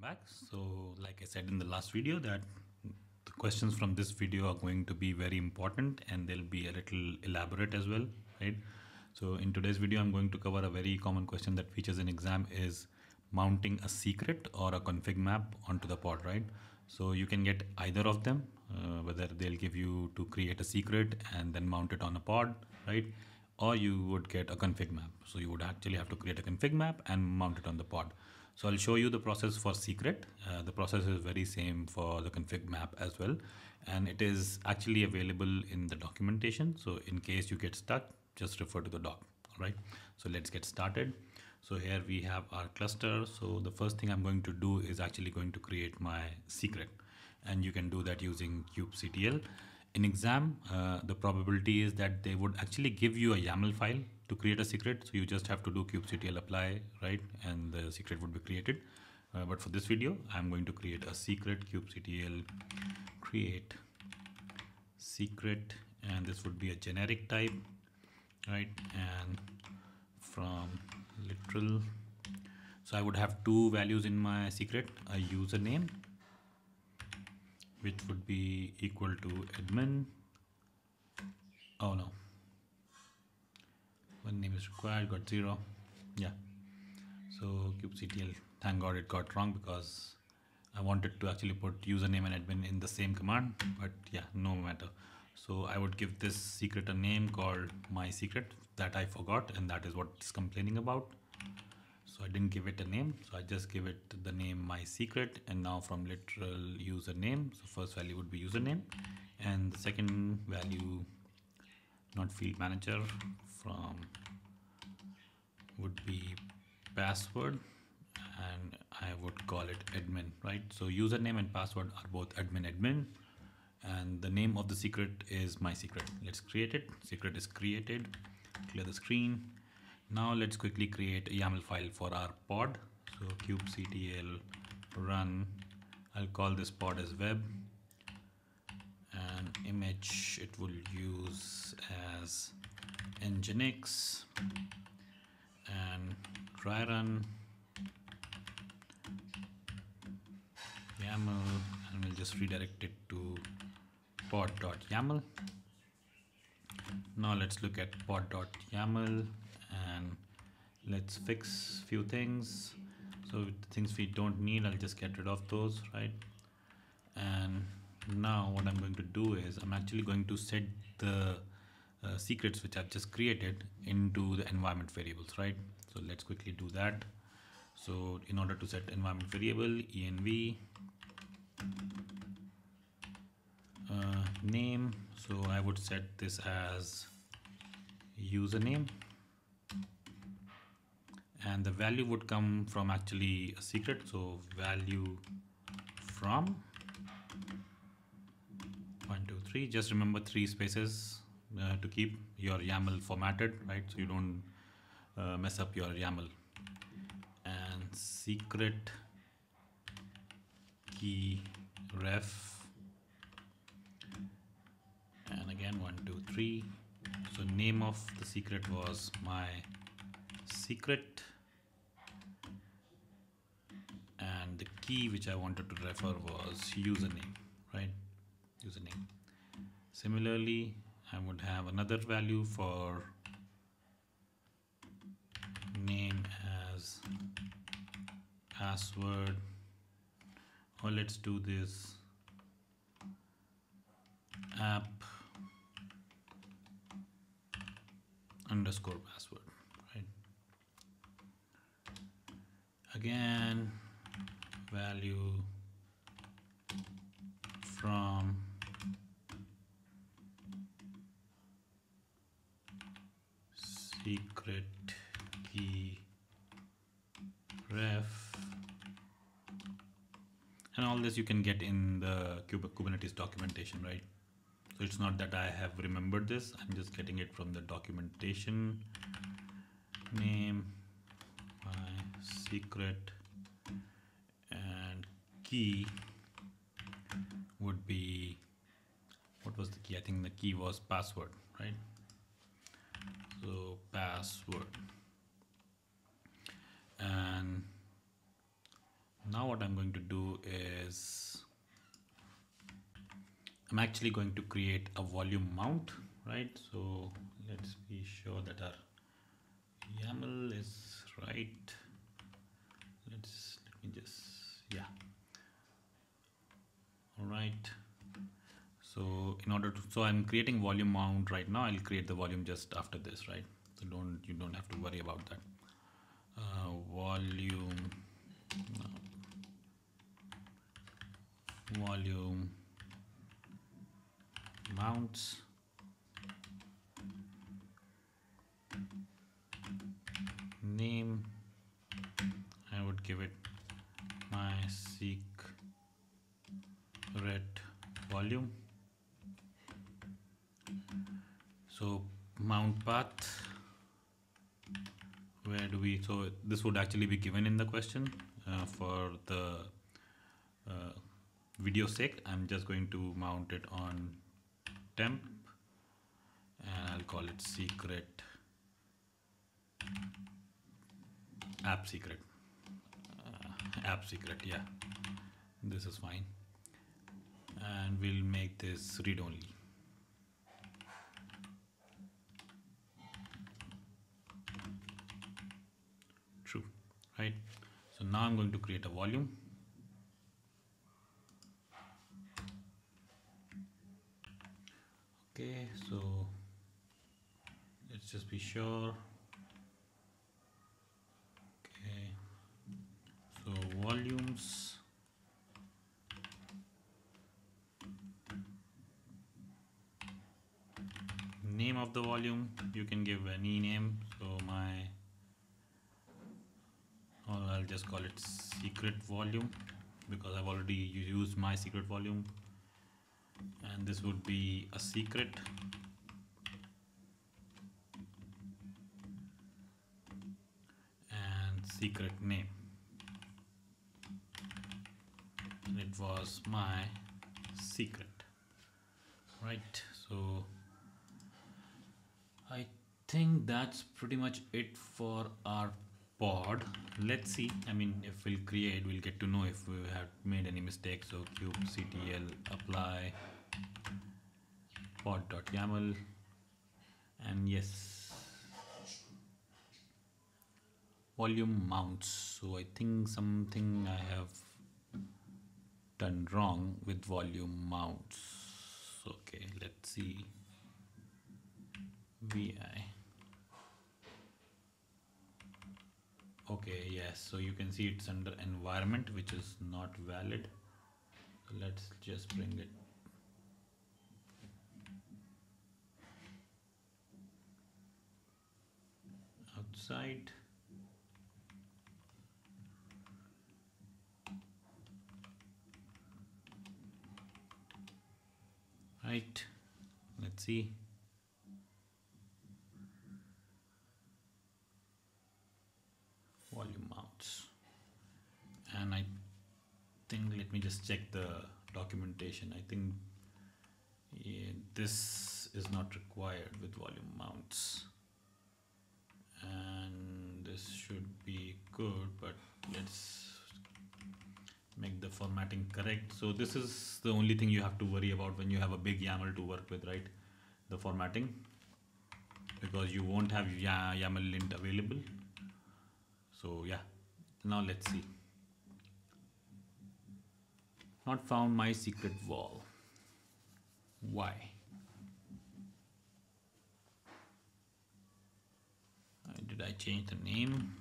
welcome back. So like i said in the last video that the questions from this video are going to be very important and they'll be a little elaborate as well right? So in today's video i'm going to cover a very common question that features in exam is mounting a secret or a config map onto the pod right? So you can get either of them uh, whether they'll give you to create a secret and then mount it on a pod right? Or you would get a config map. So you would actually have to create a config map and mount it on the pod so I'll show you the process for secret. Uh, the process is very same for the config map as well. And it is actually available in the documentation. So in case you get stuck, just refer to the doc. All right. So let's get started. So here we have our cluster. So the first thing I'm going to do is actually going to create my secret. And you can do that using kubectl. In exam, uh, the probability is that they would actually give you a YAML file to create a secret so you just have to do kubectl apply right? And the secret would be created. Uh, but for this video I'm going to create a secret kubectl create secret and this would be a generic type right? And from literal so I would have two values in my secret a username which would be equal to admin. Oh no name is required got zero yeah. So kubectl thank god it got wrong because I wanted to actually put username and admin in the same command but yeah no matter. So I would give this secret a name called my secret that I forgot and that is what it's complaining about. So I didn't give it a name so I just give it the name my secret and now from literal username so first value would be username and the second value not field manager from would be password and I would call it admin right? So username and password are both admin admin. And the name of the secret is my secret. Let's create it. Secret is created. Clear the screen. Now let's quickly create a YAML file for our pod. So kubectl run I'll call this pod as web image it will use as nginx and dry run YAML and we'll just redirect it to pod.yaml. Now let's look at pod.yaml and let's fix a few things. So things we don't need, I'll just get rid of those, right? And now what I'm going to do is I'm actually going to set the uh, secrets which I've just created into the environment variables, right? So let's quickly do that. So in order to set environment variable, env uh, name, so I would set this as username and the value would come from actually a secret. So value from one, two, three, just remember three spaces uh, to keep your YAML formatted, right? So you don't uh, mess up your YAML. And secret key ref. And again, one, two, three. So name of the secret was my secret. And the key which I wanted to refer was username? Username. Similarly, I would have another value for name as password or let's do this app underscore password right again value from secret key ref and all this you can get in the Kubernetes documentation right? So it's not that I have remembered this. I'm just getting it from the documentation name my secret and key would be what was the key? I think the key was password right? So password. And now what I'm going to do is I'm actually going to create a volume mount right? So let's be sure that our YAML is right. Let's let me just yeah. All right. So in order to so I'm creating volume mount right now. I'll create the volume just after this right? So don't you don't have to worry about that. Uh, volume volume mounts name I would give it my seek secret volume. So mount path. Where do we so this would actually be given in the question uh, for the uh, video sake I'm just going to mount it on temp and I'll call it secret app secret. Uh, app secret yeah. This is fine. And we'll make this read only. True right? So now I'm going to create a volume okay so let's just be sure okay so volumes name of the volume you can give any name so my I'll just call it secret volume because I've already used my secret volume and this would be a secret. And secret name. And it was my secret. Right so I think that's pretty much it for our pod. Let's see. I mean if we'll create we'll get to know if we have made any mistakes. So kubectl apply pod.yaml and yes. Volume mounts. So i think something i have done wrong with volume mounts. Okay. Let's see. Vi okay yes so you can see it's under environment which is not valid. Let's just bring it. Outside. Right. Let's see and I think let me just check the documentation. I think yeah, this is not required with volume mounts. And this should be good but let's make the formatting correct. So this is the only thing you have to worry about when you have a big YAML to work with right? The formatting. Because you won't have YAML lint available. So yeah. Now let's see not found my secret wall. Why? Uh, did I change the name?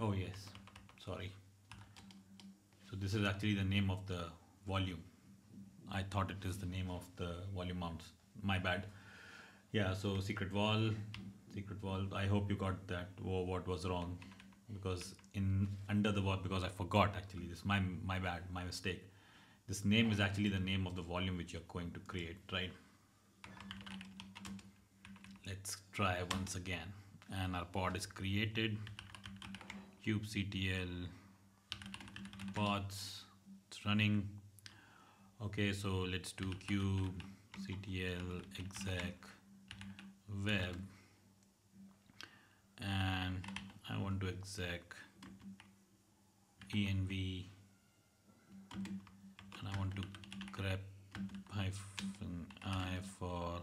Oh yes, sorry. So this is actually the name of the volume. I thought it is the name of the volume mounts. My bad yeah so secret wall secret wall i hope you got that what was wrong. Because in under the wall because i forgot actually this my my bad my mistake. This name is actually the name of the volume which you're going to create right? Let's try once again. And our pod is created. Kubectl pods it's running. Okay so let's do cube ctl exec web and I want to exec env and I want to grep hyphen i for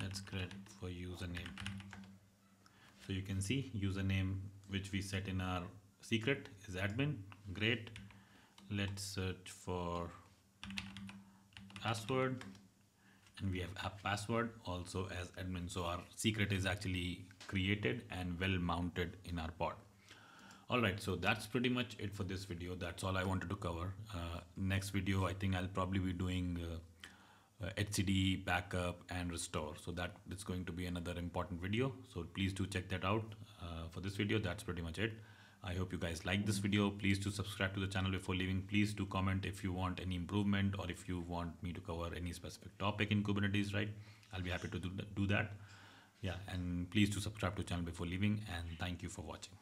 let's grep for username. So you can see username which we set in our secret is admin. Great. Let's search for password and we have app password also as admin. So our secret is actually created and well mounted in our pod. All right so that's pretty much it for this video. That's all i wanted to cover. Uh, next video i think i'll probably be doing uh, uh, etcd backup and restore. So that is going to be another important video. So please do check that out uh, for this video. That's pretty much it I hope you guys like this video. Please do subscribe to the channel before leaving. Please do comment if you want any improvement or if you want me to cover any specific topic in Kubernetes, right? I'll be happy to do that. Yeah, and please do subscribe to the channel before leaving and thank you for watching.